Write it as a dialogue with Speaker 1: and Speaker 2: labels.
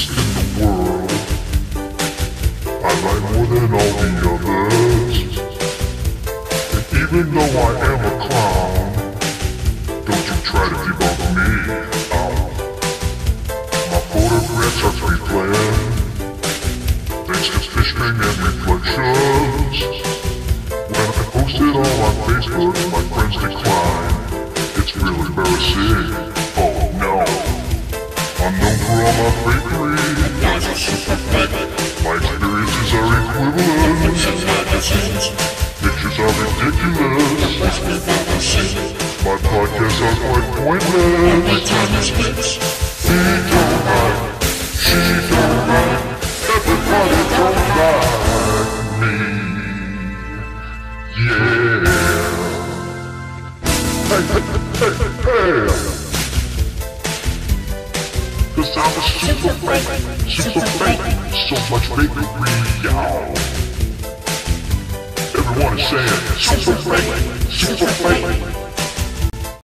Speaker 1: fakest in the world. I lie more than all the others. And even though I am a clown, don't you try to debunk me. Ow. My photographs are pre-planned. Thanks to fish and reflections. When I post it all on Facebook, my friends decline. It's really embarrassing. I'm for all my experiences are equivalent.
Speaker 2: Pictures
Speaker 1: are ridiculous. My podcasts are quite pointless. He don't like, she don't like, everybody don't like me. Yeah. Hey, hey, hey, hey. Cause I'm a super fake, super fake, so much fakery, y'all. Everyone is saying, super fake, super fake,